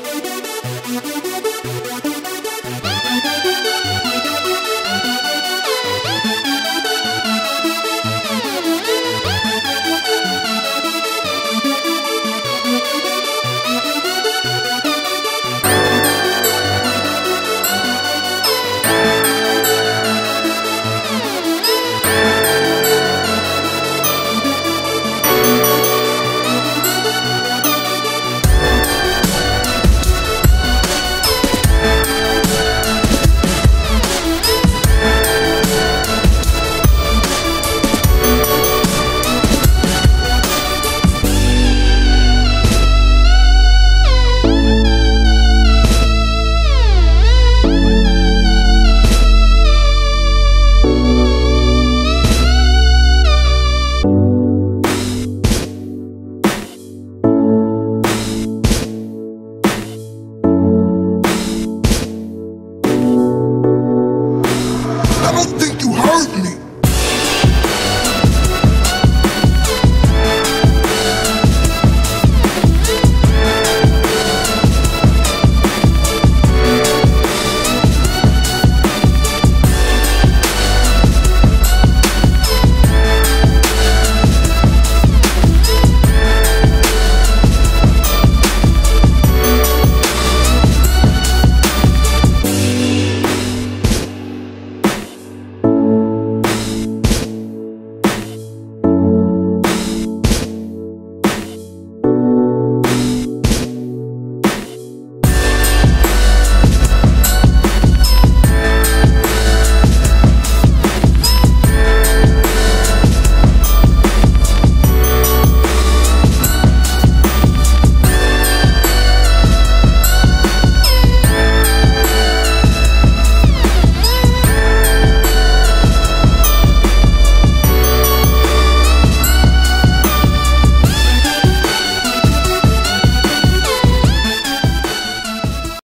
with me.